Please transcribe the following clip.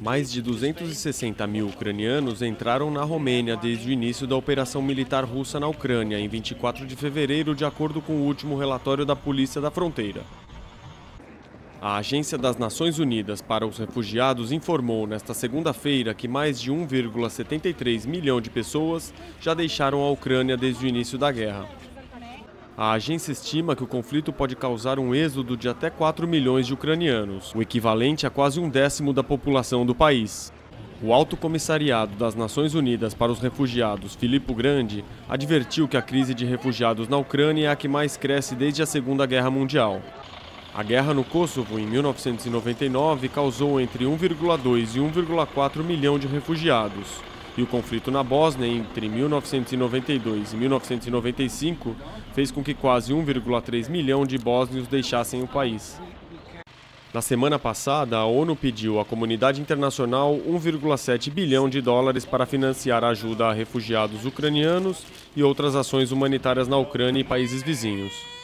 Mais de 260 mil ucranianos entraram na Romênia desde o início da operação militar russa na Ucrânia, em 24 de fevereiro, de acordo com o último relatório da Polícia da Fronteira. A Agência das Nações Unidas para os Refugiados informou nesta segunda-feira que mais de 1,73 milhão de pessoas já deixaram a Ucrânia desde o início da guerra. A agência estima que o conflito pode causar um êxodo de até 4 milhões de ucranianos, o equivalente a quase um décimo da população do país. O Alto Comissariado das Nações Unidas para os Refugiados, Filippo Grande, advertiu que a crise de refugiados na Ucrânia é a que mais cresce desde a Segunda Guerra Mundial. A guerra no Kosovo, em 1999, causou entre 1,2 e 1,4 milhão de refugiados. E o conflito na Bósnia, entre 1992 e 1995, fez com que quase 1,3 milhão de bósnios deixassem o país. Na semana passada, a ONU pediu à comunidade internacional 1,7 bilhão de dólares para financiar ajuda a refugiados ucranianos e outras ações humanitárias na Ucrânia e países vizinhos.